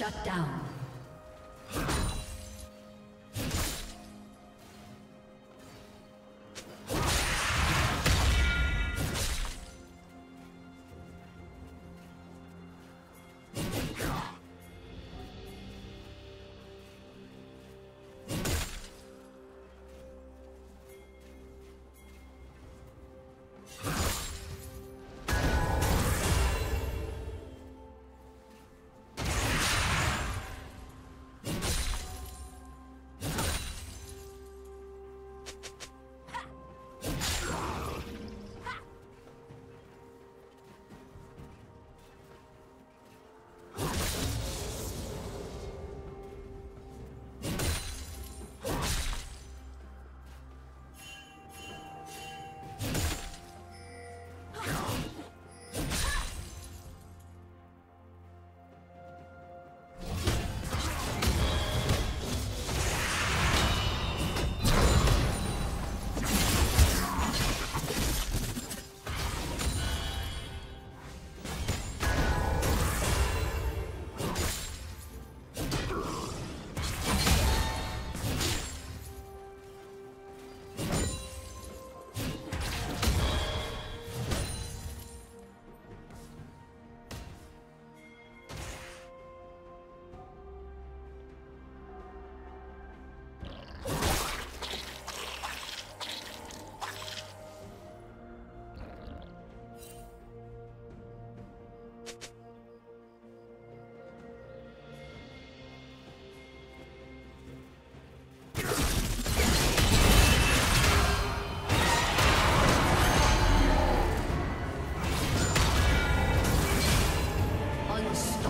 Shut down. Yes.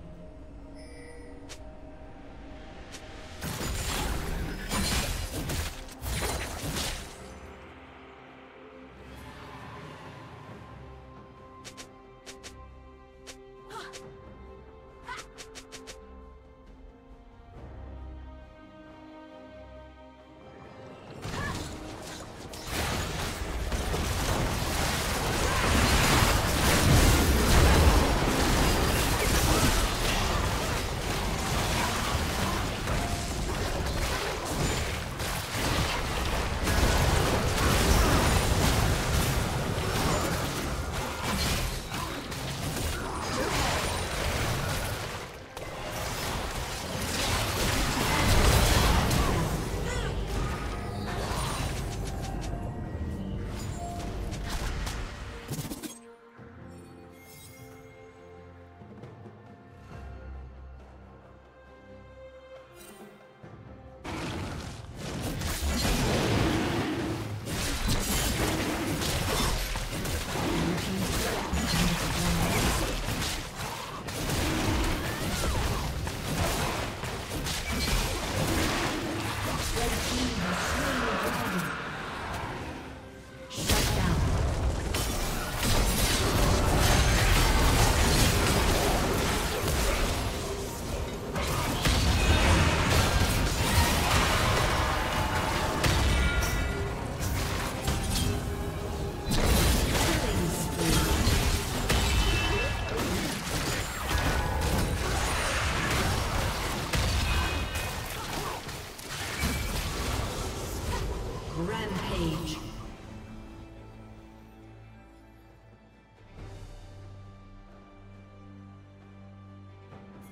Rampage.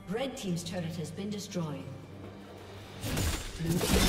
Red Team's turret has been destroyed. Blue Team.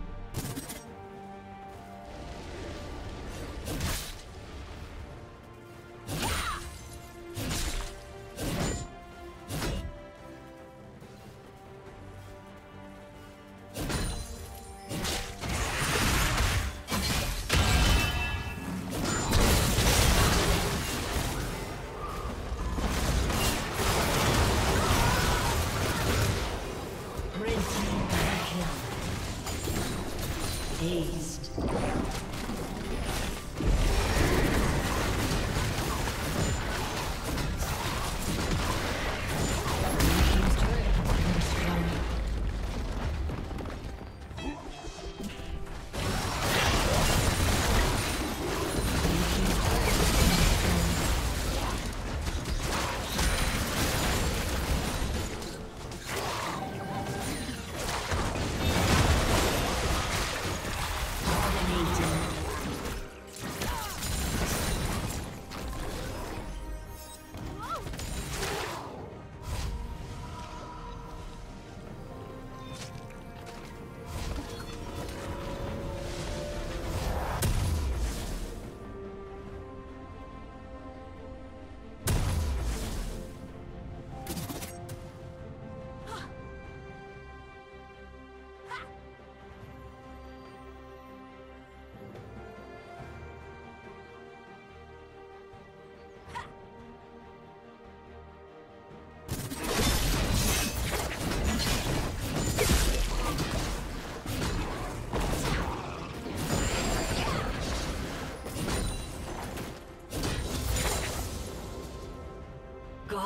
East.